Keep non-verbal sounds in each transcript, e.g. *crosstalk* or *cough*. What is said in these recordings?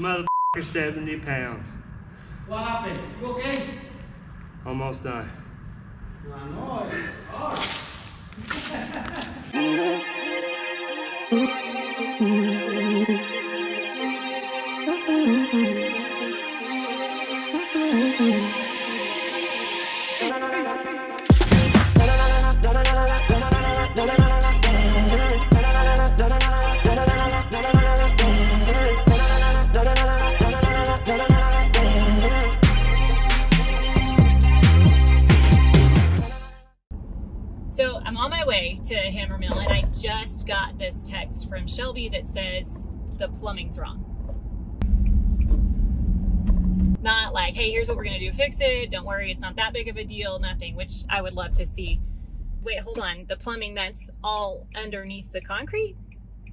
Motherfucker, 70 pounds. What happened? You okay? Almost done. I know. It's hard. My way to Hammer Mill and I just got this text from Shelby that says the plumbing's wrong. Not like, hey, here's what we're gonna do fix it. Don't worry, it's not that big of a deal, nothing, which I would love to see. Wait, hold on. The plumbing that's all underneath the concrete?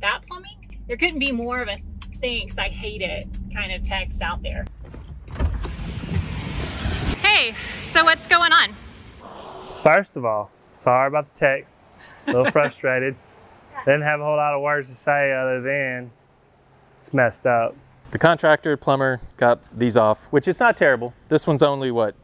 That plumbing? There couldn't be more of a thanks, I hate it kind of text out there. Hey, so what's going on? First of all, sorry about the text. A little *laughs* frustrated. Didn't have a whole lot of words to say other than it's messed up. The contractor, plumber got these off, which is not terrible. This one's only what,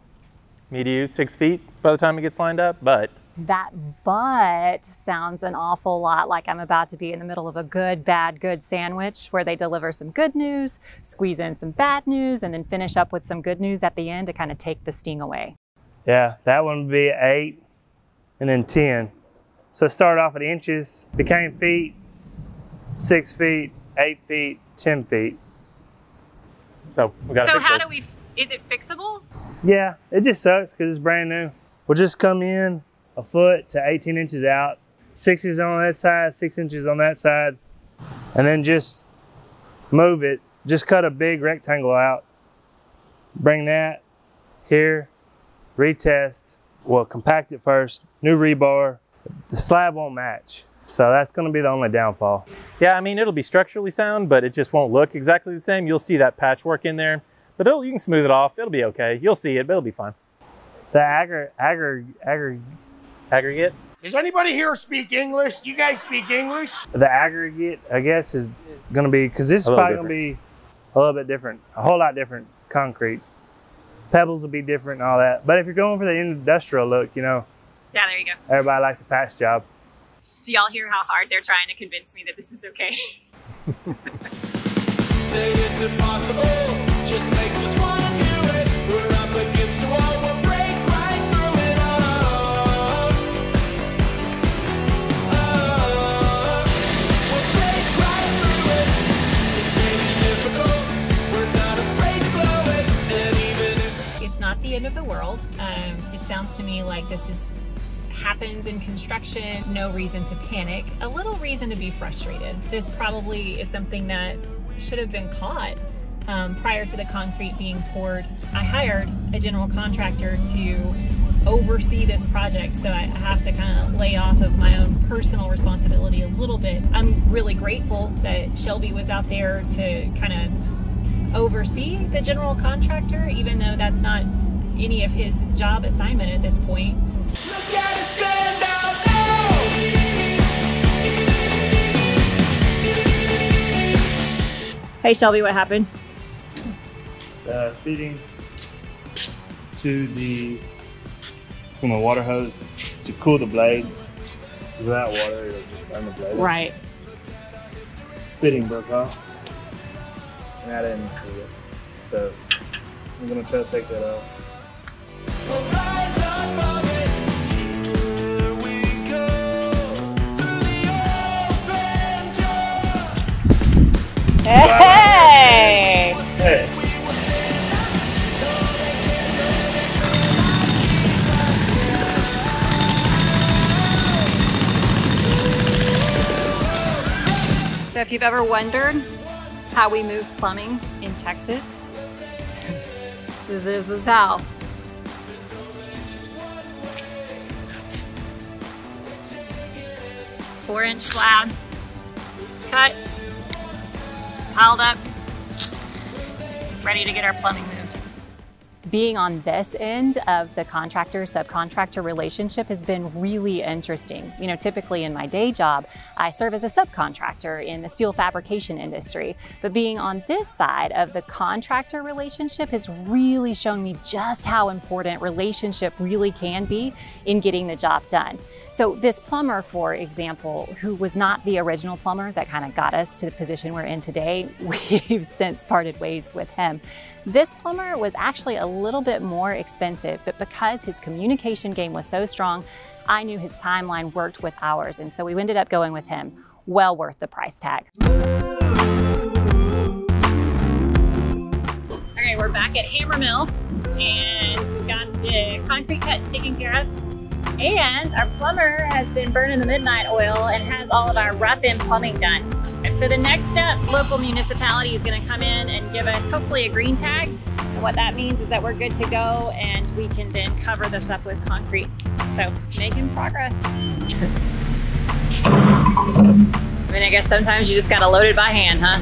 medium, six feet by the time it gets lined up, but That but sounds an awful lot like I'm about to be in the middle of a good, bad, good sandwich where they deliver some good news, squeeze in some bad news, and then finish up with some good news at the end to kind of take the sting away. Yeah, that one would be eight and then 10. So it started off at inches, became feet, six feet, eight feet, 10 feet. so we got So, how do we, is it fixable? Yeah, it just sucks because it's brand new. We'll just come in a foot to 18 inches out, six inches on that side, six inches on that side, and then just move it. Just cut a big rectangle out. Bring that here, retest. We'll compact it first, new rebar. The slab won't match. So that's going to be the only downfall. Yeah, I mean, it'll be structurally sound, but it just won't look exactly the same. You'll see that patchwork in there, but it'll, you can smooth it off. It'll be okay. You'll see it, but it'll be fine. The aggr, aggr, aggr, Aggregate. Does anybody here speak English? Do you guys speak English? the aggregate, I guess, is going to be because this is A little probably going to be a little bit different, a whole lot different concrete. Pebbles will be different and all that. But if you're going for the industrial look, you know, Yeah, there you go. everybody likes a patch job. Do y'all hear how hard they're trying to convince me that this is okay? *laughs* like this is happens in construction. No reason to panic. A little reason to be frustrated. This probably is something that should have been caught um, prior to the concrete being poured. I hired a general contractor to oversee this project, so I have to kind of lay off of my own personal responsibility a little bit. I'm really grateful that Shelby was out there to kind of oversee the general contractor, even though that's not any of his job assignment at this point. look at us stand out now. Hey Shelby, what happened? Uh, feeding to the from a water hose to cool the blade. So without water, it'll just burn the blade. Right. Fitting broke off. And I didn't see it. So I'm gonna try to take that off. Hey! Hey. So if you've ever wondered how we move plumbing in Texas, *laughs* this is how. Four inch slab, cut, piled up, ready to get our plumbing. Being on this end of the contractor subcontractor relationship has been really interesting. You know, typically in my day job, I serve as a subcontractor in the steel fabrication industry, but being on this side of the contractor relationship has really shown me just how important relationship really can be in getting the job done. So this plumber, for example, who was not the original plumber that kind of got us to the position we're in today, *laughs* we've since parted ways with him. This plumber was actually a little bit more expensive, but because his communication game was so strong, I knew his timeline worked with ours, and so we ended up going with him. Well worth the price tag. Okay, we're back at Hammer Mill, and we've got the concrete cuts taken care of. And our plumber has been burning the midnight oil and has all of our rough-in plumbing done. And so the next step, local municipality is gonna come in and give us hopefully a green tag. And what that means is that we're good to go and we can then cover this up with concrete. So making progress. I mean, I guess sometimes you just gotta load it by hand, huh?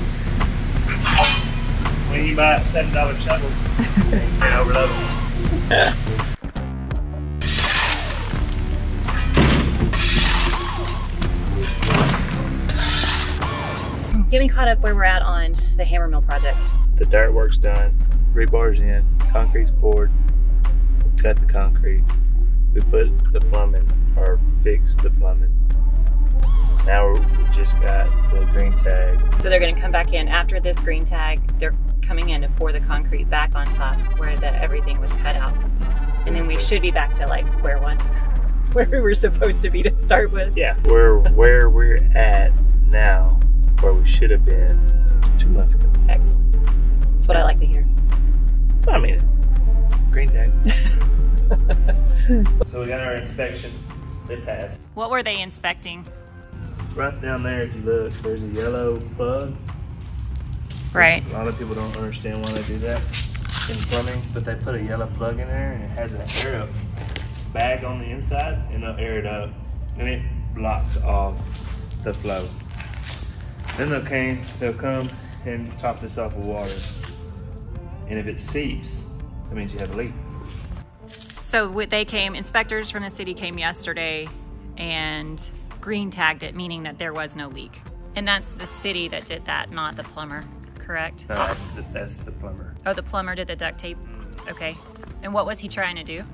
When you buy seven dollar shovels, and overload them. Get me caught up where we're at on the Hammer Mill project. The dirt work's done, rebar's in, concrete's poured, cut the concrete. We put the plumbing or fixed the plumbing. Now we just got the green tag. So they're gonna come back in after this green tag. They're coming in to pour the concrete back on top where the everything was cut out. And then we should be back to like square one, *laughs* where we were supposed to be to start with. Yeah, we're where we're at now, where we should have been two months ago. Excellent. That's what I like to hear. I mean, green tag. *laughs* so we got our inspection. They passed. What were they inspecting? Right down there, if you look, there's a yellow plug. Right. A lot of people don't understand why they do that in plumbing, but they put a yellow plug in there and it has an air up bag on the inside and they'll air it up and it blocks off the flow. Then they'll came, they'll come and top this off with water. And if it seeps, that means you have a leak. So they came, inspectors from the city came yesterday and green tagged it, meaning that there was no leak. And that's the city that did that, not the plumber, correct? No, that's the, that's the plumber. Oh, the plumber did the duct tape? Mm-hmm. Okay. And what was he trying to do?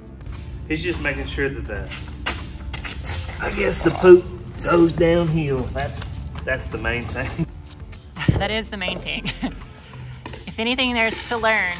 He's just making sure that the, I guess the poop goes downhill. That's that's the main thing. *laughs* That is the main thing. *laughs* if anything there's to learn,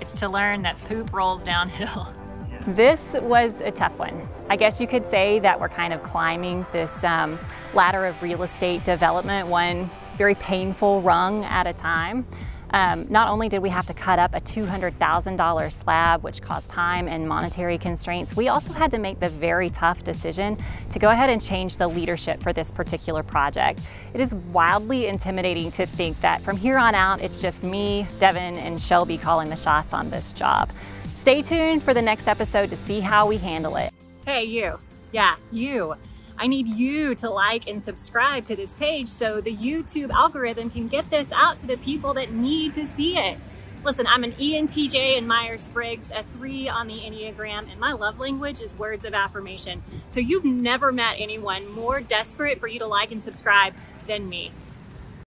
it's to learn that poop rolls downhill. *laughs* This was a tough one. I guess you could say that we're kind of climbing this um, ladder of real estate development, one very painful rung at a time. Um, not only did we have to cut up a $200,000 slab, which caused time and monetary constraints, we also had to make the very tough decision to go ahead and change the leadership for this particular project. It is wildly intimidating to think that from here on out, it's just me, Devin, and Shelby calling the shots on this job. Stay tuned for the next episode to see how we handle it. Hey, you. Yeah, you. I need you to like and subscribe to this page so the YouTube algorithm can get this out to the people that need to see it. Listen, I'm an ENTJ in Myers-Briggs, a three on the Enneagram, and my love language is words of affirmation. So you've never met anyone more desperate for you to like and subscribe than me.